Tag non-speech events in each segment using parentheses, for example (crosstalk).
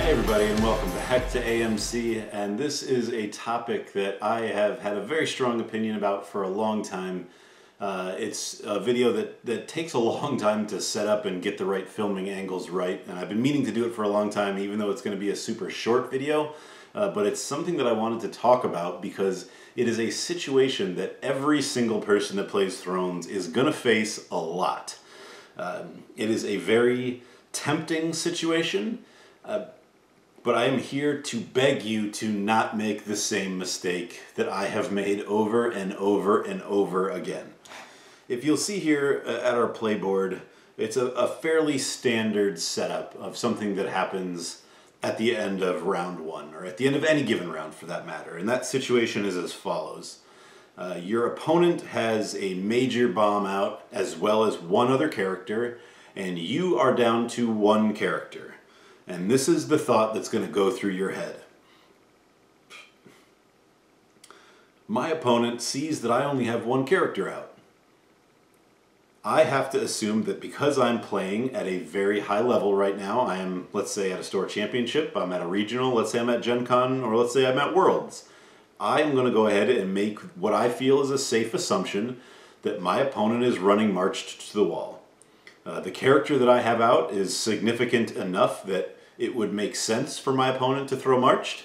everybody, and welcome back to AMC. And this is a topic that I have had a very strong opinion about for a long time. Uh, it's a video that, that takes a (laughs) long time to set up and get the right filming angles right. And I've been meaning to do it for a long time, even though it's going to be a super short video. Uh, but it's something that I wanted to talk about because it is a situation that every single person that plays Thrones is going to face a lot. Um, it is a very tempting situation. Uh, but I am here to beg you to not make the same mistake that I have made over and over and over again. If you'll see here uh, at our playboard, it's a, a fairly standard setup of something that happens at the end of round one, or at the end of any given round for that matter. And that situation is as follows. Uh, your opponent has a major bomb out as well as one other character, and you are down to one character. And this is the thought that's going to go through your head. My opponent sees that I only have one character out. I have to assume that because I'm playing at a very high level right now, I am, let's say, at a store championship, I'm at a regional, let's say I'm at Gen Con, or let's say I'm at Worlds. I'm going to go ahead and make what I feel is a safe assumption that my opponent is running marched to the wall. Uh, the character that I have out is significant enough that it would make sense for my opponent to throw marched.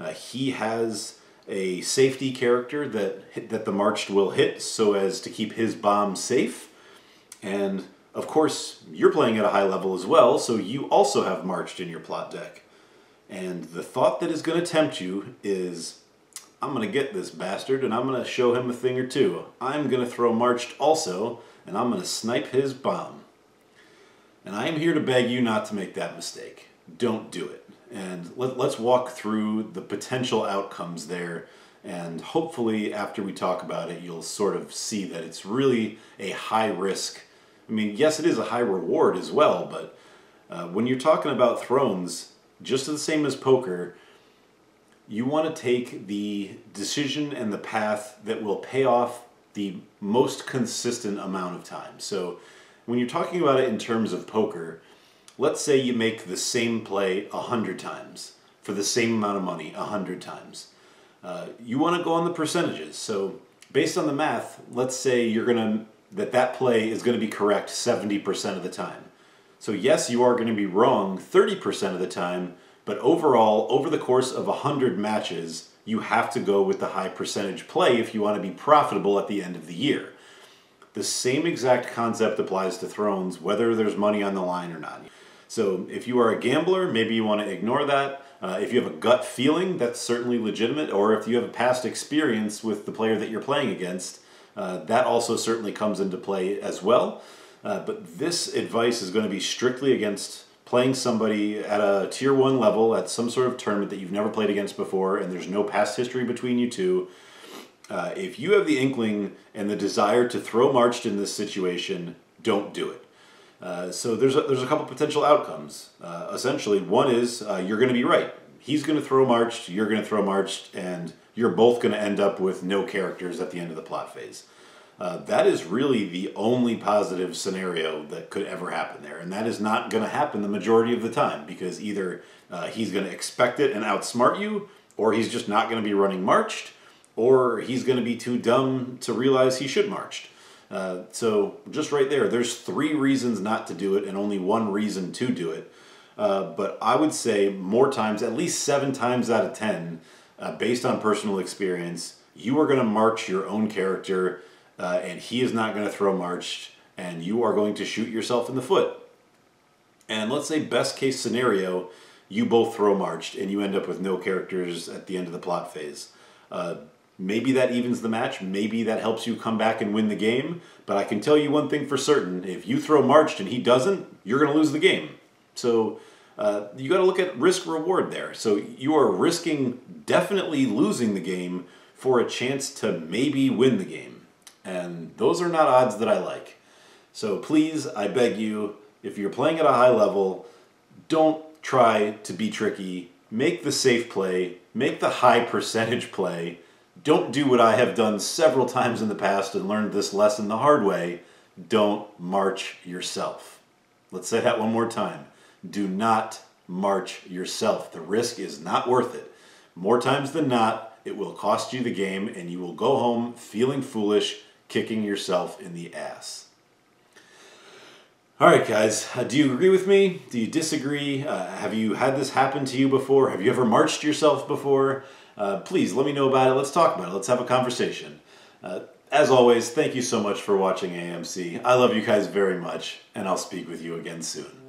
Uh, he has a safety character that that the marched will hit so as to keep his bomb safe. And of course, you're playing at a high level as well, so you also have marched in your plot deck. And the thought that is going to tempt you is I'm going to get this bastard and I'm going to show him a thing or two. I'm going to throw marched also, and I'm going to snipe his bomb. And I am here to beg you not to make that mistake. Don't do it. And let, us walk through the potential outcomes there. And hopefully, after we talk about it, you'll sort of see that it's really a high risk. I mean, yes, it is a high reward as well, but uh, when you're talking about thrones, just the same as poker, you want to take the decision and the path that will pay off the most consistent amount of time. So when you're talking about it in terms of poker, let's say you make the same play a hundred times for the same amount of money a hundred times. Uh, you want to go on the percentages. So based on the math, let's say you're gonna that that play is going to be correct 70% of the time. So yes, you are going to be wrong 30% of the time, but overall, over the course of 100 matches, you have to go with the high percentage play if you want to be profitable at the end of the year. The same exact concept applies to Thrones, whether there's money on the line or not. So if you are a gambler, maybe you want to ignore that. Uh, if you have a gut feeling, that's certainly legitimate. Or if you have a past experience with the player that you're playing against, uh, that also certainly comes into play as well. Uh, but this advice is going to be strictly against playing somebody at a tier one level at some sort of tournament that you've never played against before and there's no past history between you two uh, if you have the inkling and the desire to throw marched in this situation, don't do it. Uh, so there's a, there's a couple potential outcomes. Uh, essentially, one is uh, you're going to be right. He's going to throw marched, you're going to throw marched, and you're both going to end up with no characters at the end of the plot phase. Uh, that is really the only positive scenario that could ever happen there, and that is not going to happen the majority of the time because either uh, he's going to expect it and outsmart you, or he's just not going to be running marched, or he's going to be too dumb to realize he should marched. Uh, so just right there, there's three reasons not to do it and only one reason to do it. Uh, but I would say more times, at least seven times out of ten, uh, based on personal experience, you are going to march your own character, uh, and he is not going to throw marched, and you are going to shoot yourself in the foot. And let's say best case scenario, you both throw marched, and you end up with no characters at the end of the plot phase. Uh, Maybe that evens the match. Maybe that helps you come back and win the game. But I can tell you one thing for certain: if you throw marched and he doesn't, you're going to lose the game. So uh, you got to look at risk reward there. So you are risking definitely losing the game for a chance to maybe win the game, and those are not odds that I like. So please, I beg you, if you're playing at a high level, don't try to be tricky. Make the safe play. Make the high percentage play don't do what I have done several times in the past and learned this lesson the hard way. Don't march yourself. Let's say that one more time. Do not march yourself. The risk is not worth it. More times than not, it will cost you the game and you will go home feeling foolish, kicking yourself in the ass. All right, guys, uh, do you agree with me? Do you disagree? Uh, have you had this happen to you before? Have you ever marched yourself before? Uh, please let me know about it. Let's talk about it. Let's have a conversation. Uh, as always, thank you so much for watching AMC. I love you guys very much, and I'll speak with you again soon.